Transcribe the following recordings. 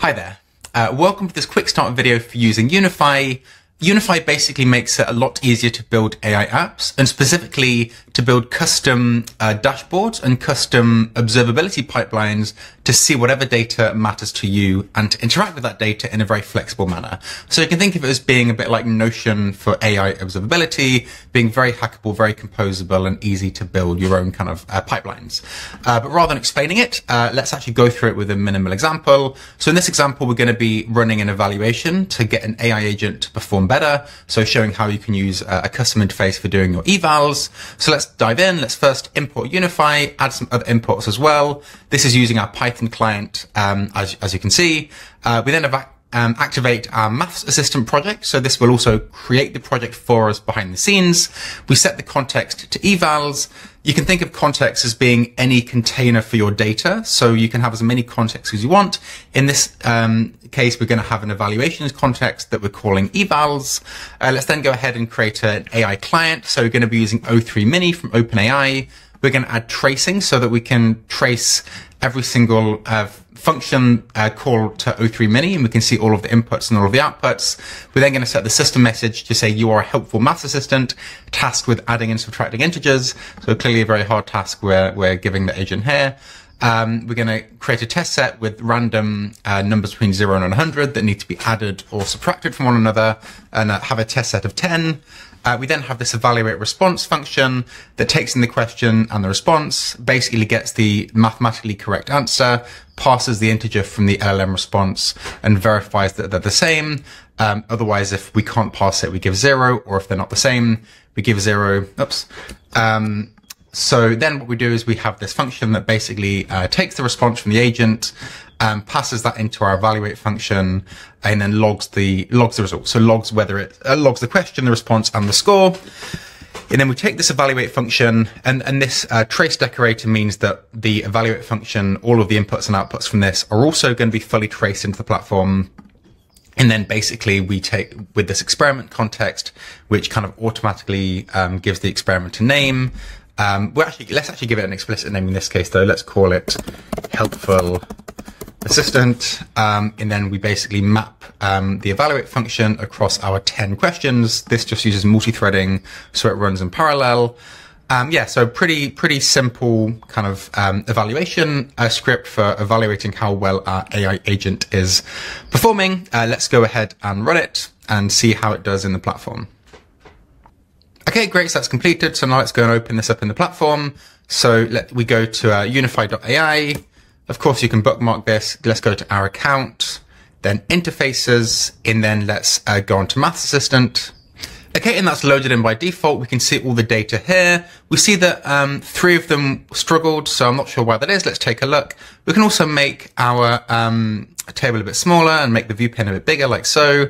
Hi there. Uh, welcome to this quick start video for using Unify Unify basically makes it a lot easier to build AI apps and specifically to build custom uh, dashboards and custom observability pipelines to see whatever data matters to you and to interact with that data in a very flexible manner. So you can think of it as being a bit like Notion for AI observability, being very hackable, very composable and easy to build your own kind of uh, pipelines. Uh, but rather than explaining it, uh, let's actually go through it with a minimal example. So in this example, we're going to be running an evaluation to get an AI agent to perform better. So showing how you can use uh, a custom interface for doing your evals. So let's dive in. Let's first import Unify, add some other imports as well. This is using our Python client, um, as, as you can see. Uh, we then have um, activate our maths assistant project. So this will also create the project for us behind the scenes. We set the context to evals. You can think of context as being any container for your data. So you can have as many contexts as you want. In this um, case, we're going to have an evaluations context that we're calling evals. Uh, let's then go ahead and create an AI client. So we're going to be using O3 Mini from OpenAI. We're going to add tracing so that we can trace every single uh, function uh, call to O3 Mini, and we can see all of the inputs and all of the outputs. We're then going to set the system message to say you are a helpful math assistant tasked with adding and subtracting integers. So clearly a very hard task we're, we're giving the agent here. Um, we're going to create a test set with random uh, numbers between 0 and 100 that need to be added or subtracted from one another and uh, have a test set of 10. Uh, we then have this evaluate response function that takes in the question and the response, basically gets the mathematically correct answer, parses the integer from the LLM response, and verifies that they're the same. Um, otherwise, if we can't parse it, we give zero, or if they're not the same, we give zero. Oops. Um, so then what we do is we have this function that basically uh, takes the response from the agent, um, passes that into our evaluate function, and then logs the logs the result. So logs whether it uh, logs the question, the response, and the score. And then we take this evaluate function, and, and this uh, trace decorator means that the evaluate function, all of the inputs and outputs from this are also going to be fully traced into the platform. And then basically we take with this experiment context, which kind of automatically um, gives the experiment a name, um, actually, let's actually give it an explicit name in this case, though. Let's call it helpful assistant. Um, and then we basically map um, the evaluate function across our 10 questions. This just uses multi-threading, so it runs in parallel. Um, yeah, so pretty pretty simple kind of um, evaluation uh, script for evaluating how well our AI agent is performing. Uh, let's go ahead and run it and see how it does in the platform. Okay, great. So that's completed. So now let's go and open this up in the platform. So let we go to uh, unify.ai. Of course, you can bookmark this. Let's go to our account, then interfaces, and then let's uh, go on to Math Assistant. Okay, and that's loaded in by default. We can see all the data here. We see that um, three of them struggled, so I'm not sure why that is. Let's take a look. We can also make our um, table a bit smaller and make the view pane a bit bigger, like so.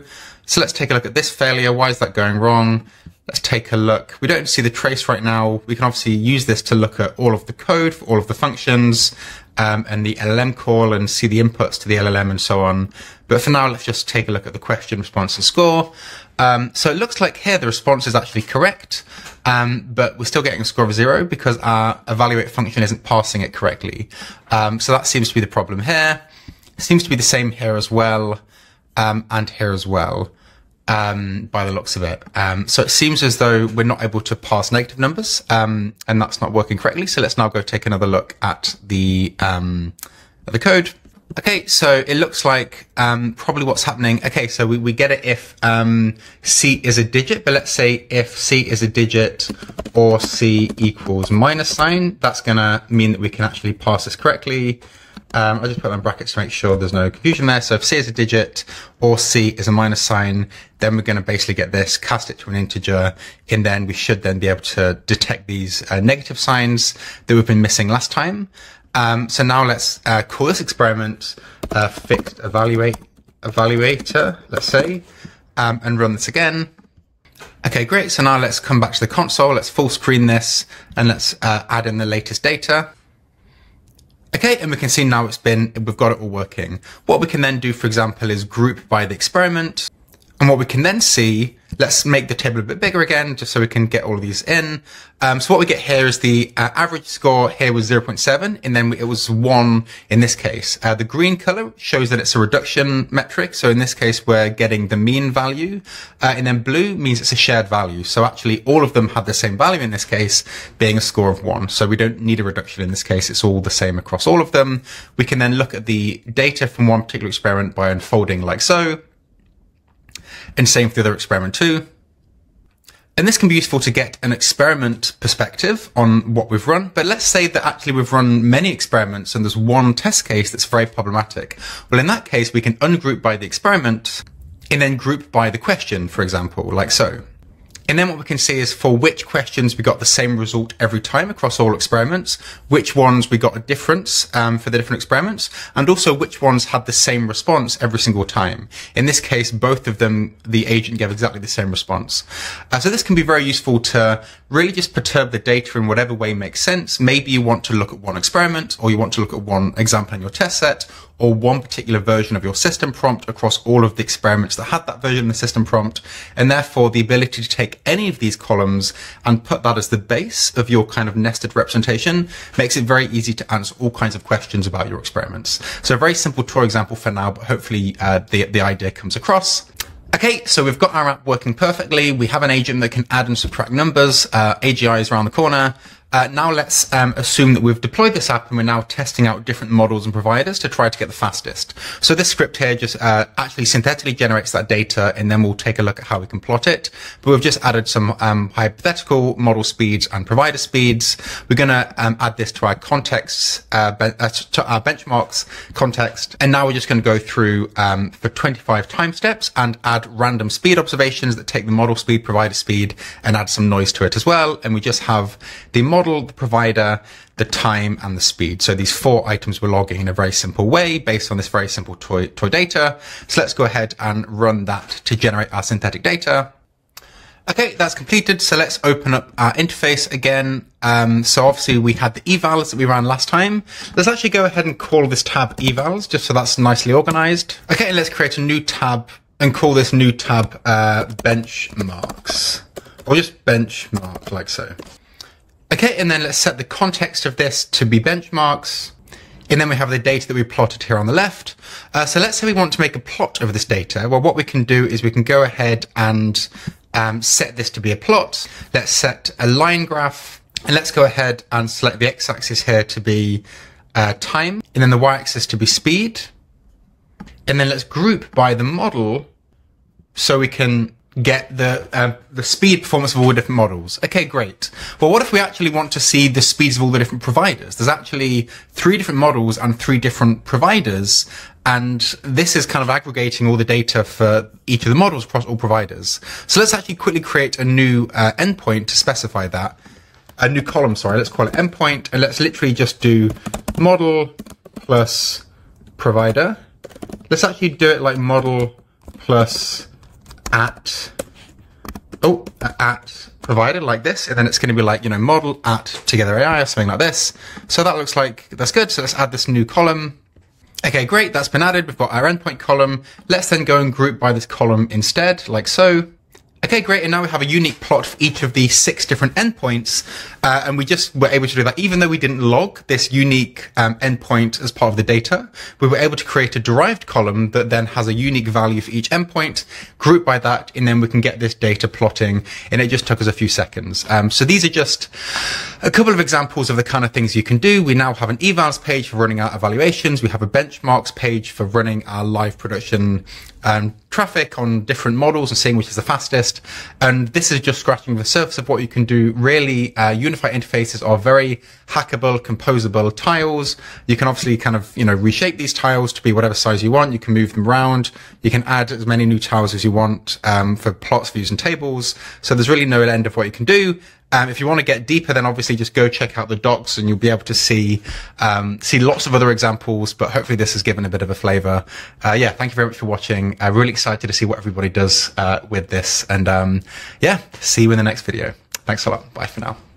So let's take a look at this failure. Why is that going wrong? Let's take a look. We don't see the trace right now. We can obviously use this to look at all of the code for all of the functions um, and the LLM call and see the inputs to the LLM and so on. But for now, let's just take a look at the question, response, and score. Um, so it looks like here the response is actually correct, um, but we're still getting a score of zero because our evaluate function isn't parsing it correctly. Um, so that seems to be the problem here. It seems to be the same here as well, um, and here as well um, by the looks of it. Um, so it seems as though we're not able to parse negative numbers, um, and that's not working correctly. So let's now go take another look at the um, at the code. Okay, so it looks like um, probably what's happening. Okay, so we, we get it if um, C is a digit, but let's say if C is a digit or C equals minus sign, that's going to mean that we can actually parse this correctly. Um, I'll just put them in brackets to make sure there's no confusion there. So if C is a digit or C is a minus sign, then we're going to basically get this, cast it to an integer, and then we should then be able to detect these uh, negative signs that we've been missing last time. Um, so now let's uh, call this experiment uh, fixed evaluate evaluator, let's say, um, and run this again. Okay, great. So now let's come back to the console. Let's full screen this and let's uh, add in the latest data. Okay, and we can see now it's been, we've got it all working. What we can then do, for example, is group by the experiment. And what we can then see, let's make the table a bit bigger again, just so we can get all of these in. Um, so what we get here is the uh, average score here was 0.7, and then it was 1 in this case. Uh, the green color shows that it's a reduction metric. So in this case, we're getting the mean value. Uh, and then blue means it's a shared value. So actually all of them have the same value in this case, being a score of 1. So we don't need a reduction in this case. It's all the same across all of them. We can then look at the data from one particular experiment by unfolding like so and same for the other experiment too. And this can be useful to get an experiment perspective on what we've run. But let's say that actually we've run many experiments and there's one test case that's very problematic. Well, in that case, we can ungroup by the experiment and then group by the question, for example, like so. And then what we can see is for which questions we got the same result every time across all experiments, which ones we got a difference um, for the different experiments, and also which ones had the same response every single time. In this case, both of them, the agent gave exactly the same response. Uh, so this can be very useful to really just perturb the data in whatever way makes sense. Maybe you want to look at one experiment, or you want to look at one example in your test set, or one particular version of your system prompt across all of the experiments that had that version of the system prompt. And therefore the ability to take any of these columns and put that as the base of your kind of nested representation makes it very easy to answer all kinds of questions about your experiments. So a very simple tour example for now, but hopefully uh, the, the idea comes across. Okay, so we've got our app working perfectly. We have an agent that can add and subtract numbers. Uh, AGI is around the corner. Uh, now let's um, assume that we've deployed this app and we're now testing out different models and providers to try to get the fastest. So this script here just uh, actually synthetically generates that data and then we'll take a look at how we can plot it. But we've just added some um, hypothetical model speeds and provider speeds. We're going to um, add this to our contexts, uh, uh, to our benchmarks context. And now we're just going to go through um, for 25 time steps and add random speed observations that take the model speed, provider speed, and add some noise to it as well. And we just have the model model, the provider, the time, and the speed. So these four items we're logging in a very simple way based on this very simple toy, toy data. So let's go ahead and run that to generate our synthetic data. Okay, that's completed. So let's open up our interface again. Um, so obviously we had the evals that we ran last time. Let's actually go ahead and call this tab evals just so that's nicely organized. Okay, and let's create a new tab and call this new tab uh, benchmarks or just benchmark like so. Okay, and then let's set the context of this to be benchmarks. And then we have the data that we plotted here on the left. Uh, so let's say we want to make a plot of this data. Well, what we can do is we can go ahead and um, set this to be a plot. Let's set a line graph and let's go ahead and select the x-axis here to be uh, time and then the y-axis to be speed. And then let's group by the model so we can get the uh, the speed performance of all the different models. Okay, great. Well, what if we actually want to see the speeds of all the different providers? There's actually three different models and three different providers, and this is kind of aggregating all the data for each of the models across all providers. So let's actually quickly create a new uh, endpoint to specify that. A new column, sorry, let's call it endpoint, and let's literally just do model plus provider. Let's actually do it like model plus at oh at provided like this and then it's going to be like you know model at together AI or something like this. So that looks like that's good. So let's add this new column. Okay great that's been added. We've got our endpoint column. Let's then go and group by this column instead like so Okay, great. And now we have a unique plot for each of the six different endpoints. Uh, and we just were able to do that. Even though we didn't log this unique um, endpoint as part of the data, we were able to create a derived column that then has a unique value for each endpoint, group by that, and then we can get this data plotting. And it just took us a few seconds. Um, so these are just a couple of examples of the kind of things you can do. We now have an evals page for running our evaluations. We have a benchmarks page for running our live production um, traffic on different models and seeing which is the fastest. And this is just scratching the surface of what you can do. Really, uh, unified interfaces are very hackable, composable tiles. You can obviously kind of, you know, reshape these tiles to be whatever size you want. You can move them around. You can add as many new tiles as you want um, for plots, views, and tables. So there's really no end of what you can do. Um, if you want to get deeper, then obviously just go check out the docs and you'll be able to see, um, see lots of other examples, but hopefully this has given a bit of a flavor. Uh, yeah, thank you very much for watching. I'm really excited to see what everybody does, uh, with this. And, um, yeah, see you in the next video. Thanks a lot. Bye for now.